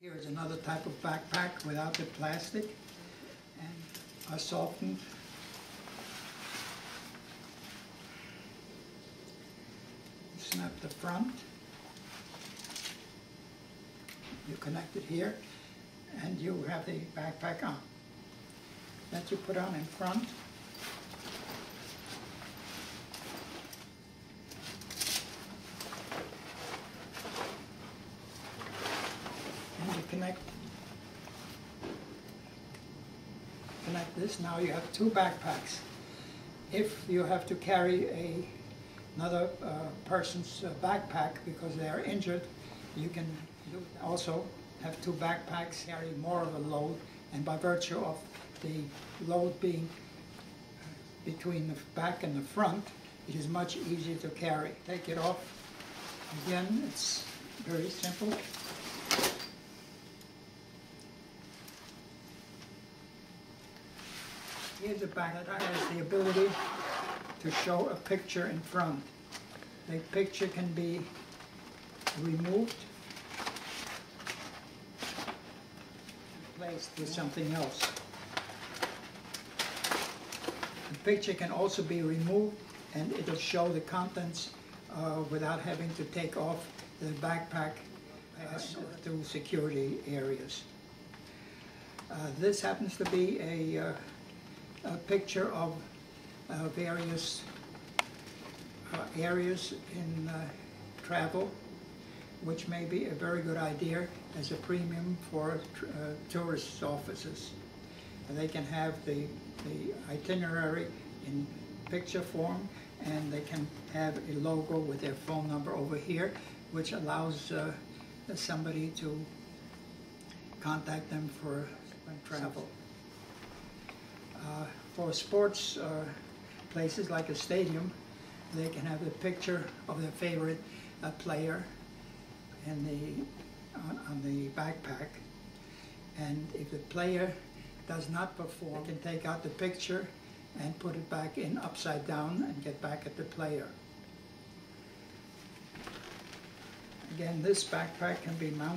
Here is another type of backpack without the plastic and a softened. Snap the front. You connect it here and you have the backpack on. That you put on in front. Connect connect this. Now you have two backpacks. If you have to carry a another uh, person's uh, backpack because they are injured, you can also have two backpacks carry more of a load, and by virtue of the load being between the back and the front, it is much easier to carry. Take it off. Again, it's very simple. Here's a that has the ability to show a picture in front. The picture can be removed, replaced with something else. The picture can also be removed and it'll show the contents uh, without having to take off the backpack pass through security areas. Uh, this happens to be a, uh, a picture of uh, various uh, areas in uh, travel, which may be a very good idea as a premium for uh, tourist offices. And they can have the, the itinerary in picture form, and they can have a logo with their phone number over here, which allows uh, somebody to contact them for travel. Uh, for sports uh, places like a stadium, they can have a picture of their favorite uh, player in the, on, on the backpack. And if the player does not perform, they can take out the picture and put it back in upside down and get back at the player. Again, this backpack can be mounted